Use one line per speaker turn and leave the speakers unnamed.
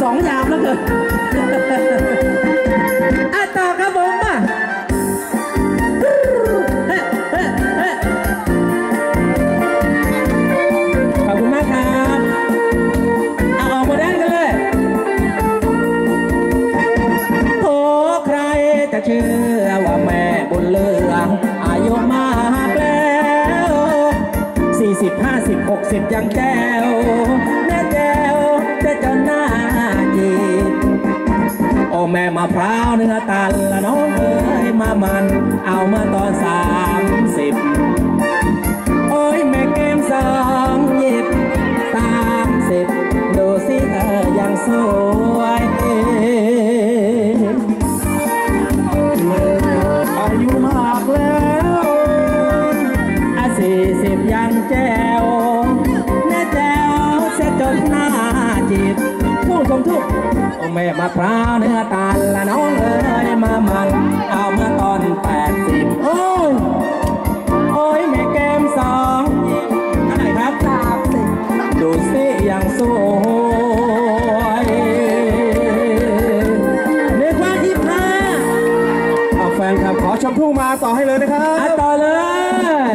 สองยามแล้วเกินอะต่อครับผมมาเฮ้เฮ้เฮ้ขอบคุณมากครับเอาออกมาแดนกันเลยโอ้ใครจะเชื่อว่าแม่บุญเลืองอายุมากแล้วสี่สิบห้าสิบหกสิบยังแก้ว แม่มะพร้าวเนื้อตันละน้องเอ้ยมามัน เอามาตอนสามสิบโอ้ยแม่แก้มสองหยิบสามสิบดูสิเธอยังสวย
อายุมากแล้ว
อาสี่สิบยังแจ้วแน่แจ้วเสียจนหน้าจีบทุ่งสมทุกโอ้ แม่มะพร้าวเนื้อตาลละน้องเอ้ยมามัน เอามาตอนแปดสิบโอ้ยโอ้ยแม่แก้มสองเท่าไหร่ครับสามสิบดูสิยังสวยเรียกว่าที่ห้า
เอาแฟนครับขอชมพู่มาต่อให้เลยนะครับ
อะต่อเลย